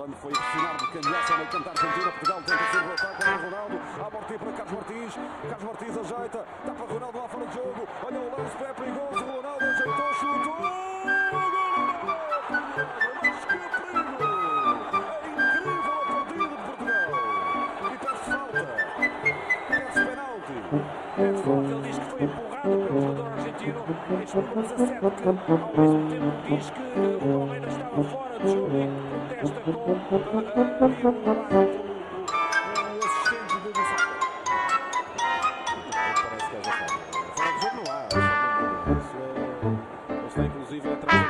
Quando foi pressionar de candidato no canto da Argentina, Portugal tenta se voltar o Ronaldo. A Morti para Carlos Martins. Carlos Martins ajeita. Está para Ronaldo lá fora do jogo. Olha o lance, pé perigoso. Ronaldo ajeitou, chutou. De. Ele diz que foi empurrado pelo jogador argentino. Diz que o 17 que ao mesmo tempo diz que Parece que não há. Isso é... Está inclusive atrás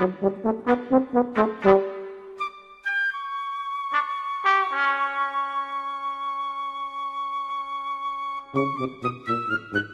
Thank you.